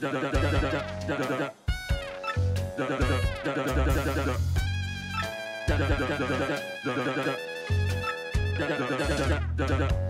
da da da da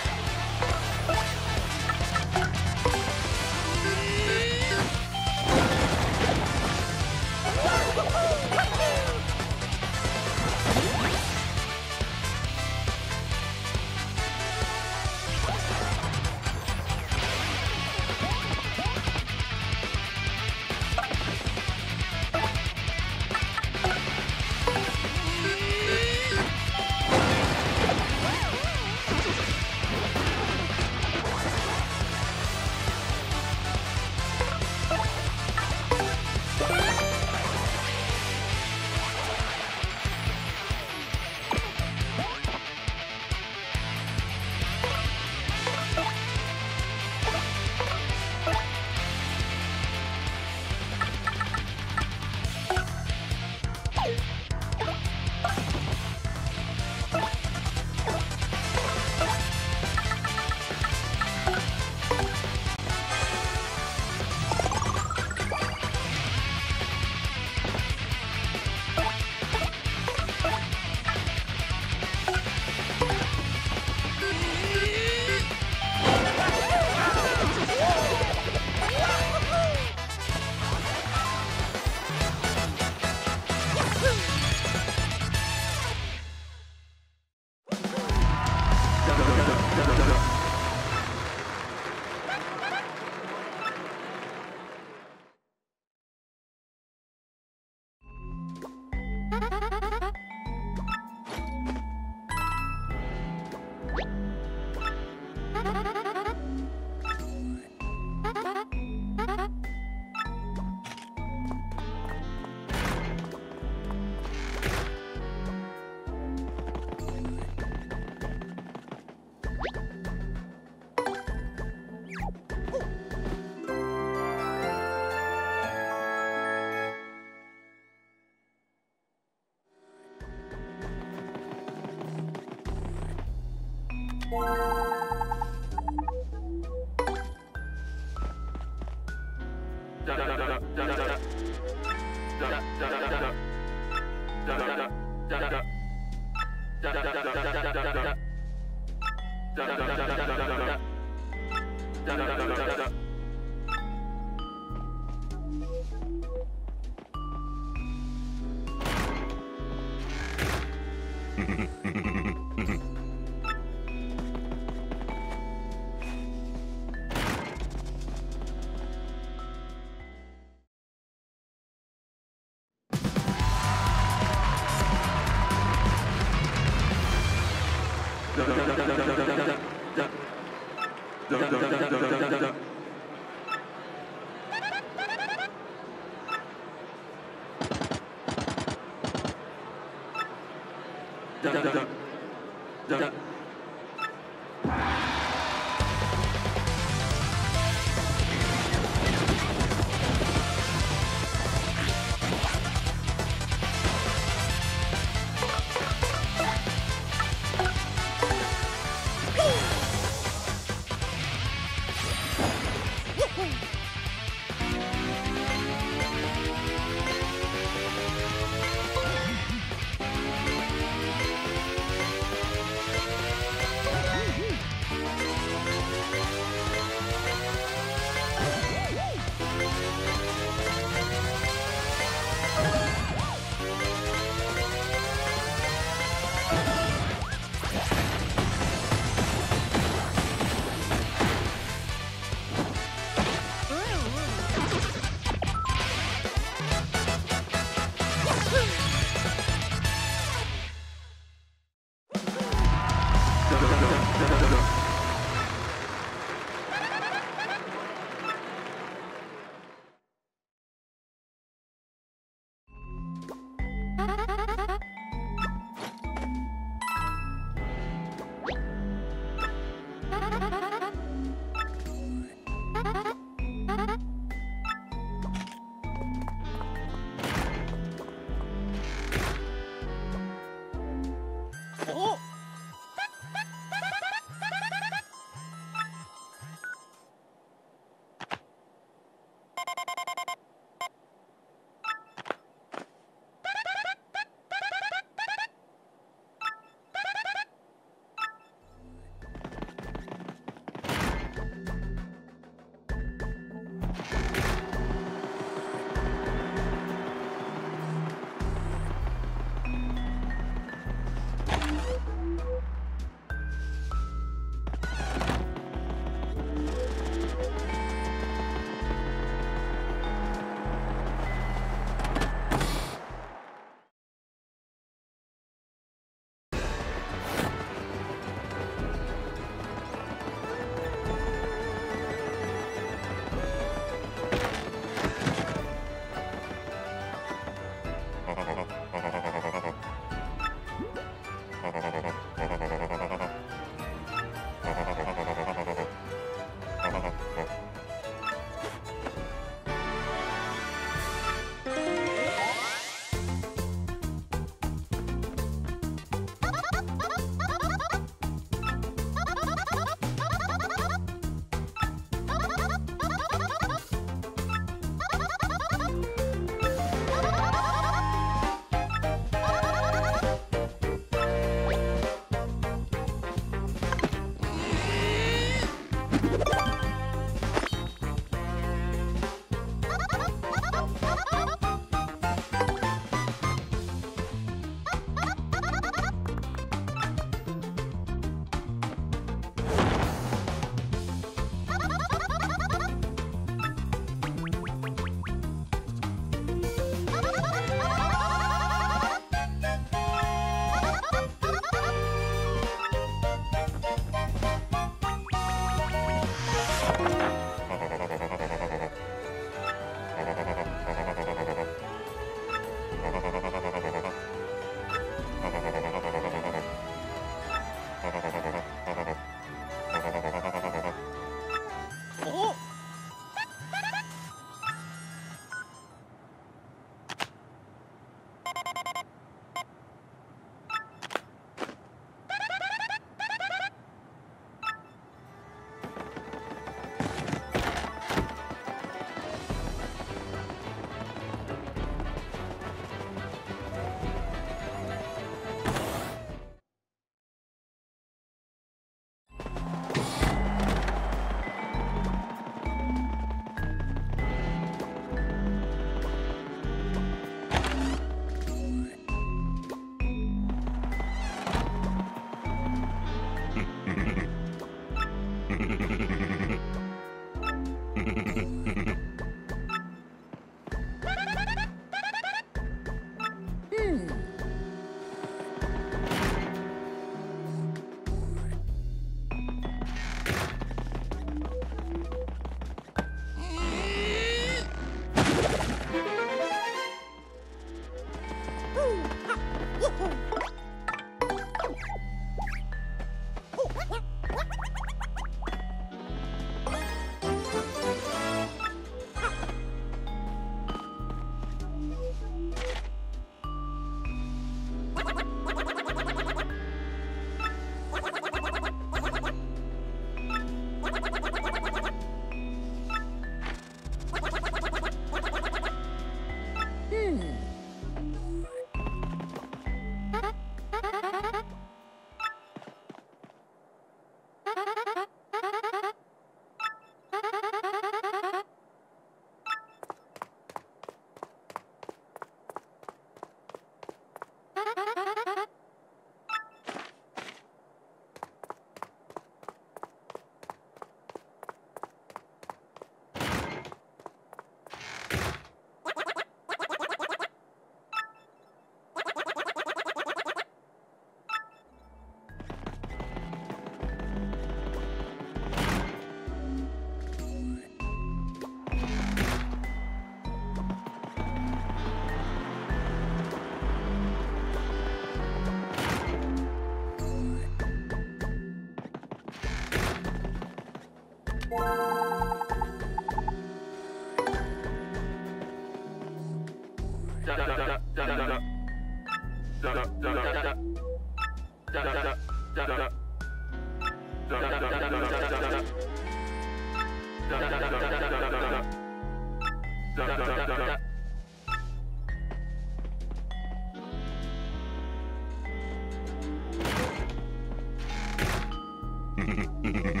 Mm-hmm.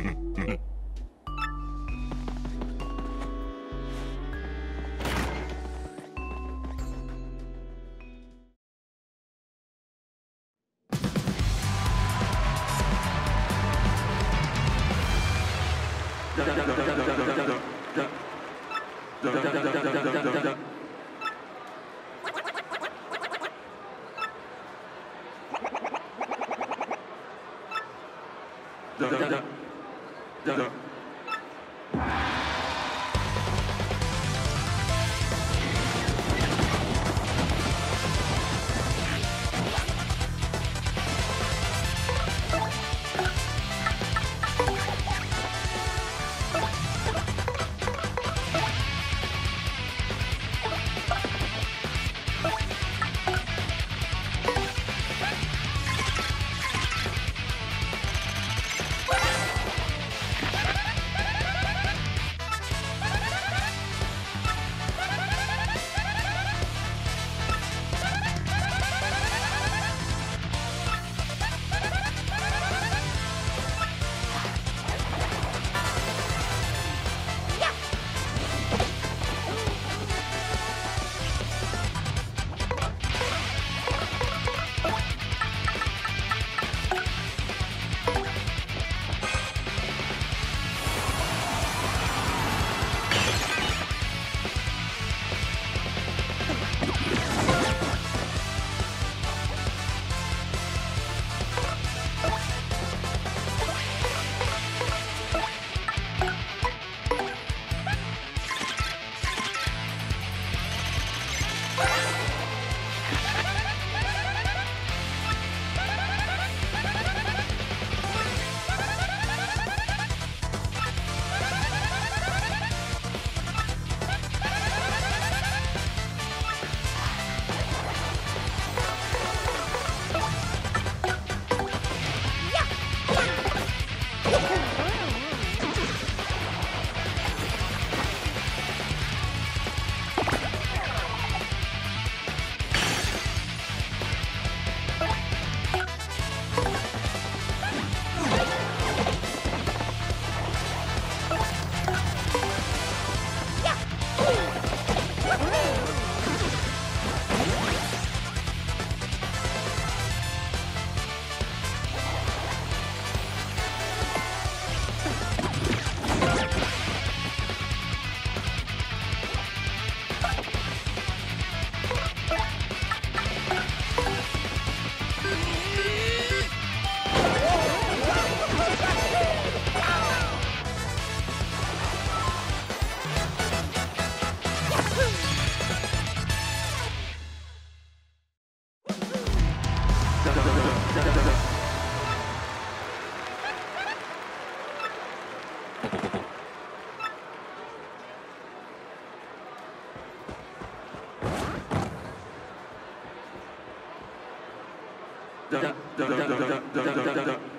da da da da da